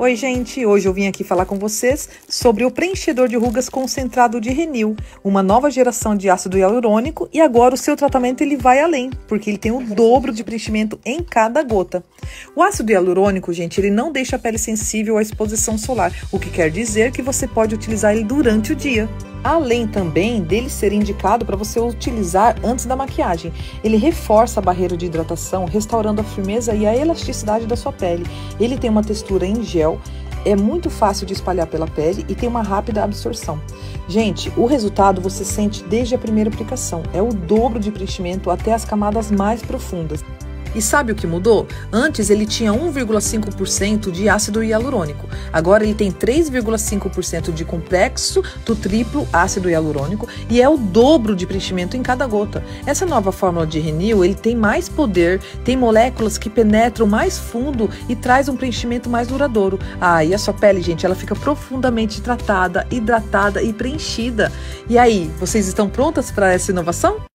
Oi, gente! Hoje eu vim aqui falar com vocês sobre o preenchedor de rugas concentrado de Renil, uma nova geração de ácido hialurônico e agora o seu tratamento ele vai além, porque ele tem o dobro de preenchimento em cada gota. O ácido hialurônico, gente, ele não deixa a pele sensível à exposição solar, o que quer dizer que você pode utilizar ele durante o dia. Além também dele ser indicado para você utilizar antes da maquiagem. Ele reforça a barreira de hidratação, restaurando a firmeza e a elasticidade da sua pele. Ele tem uma textura em gel, é muito fácil de espalhar pela pele e tem uma rápida absorção. Gente, o resultado você sente desde a primeira aplicação. É o dobro de preenchimento até as camadas mais profundas. E sabe o que mudou? Antes ele tinha 1,5% de ácido hialurônico. Agora ele tem 3,5% de complexo do triplo ácido hialurônico e é o dobro de preenchimento em cada gota. Essa nova fórmula de Renew, ele tem mais poder, tem moléculas que penetram mais fundo e traz um preenchimento mais duradouro. Ah, e a sua pele, gente, ela fica profundamente tratada, hidratada e preenchida. E aí, vocês estão prontas para essa inovação?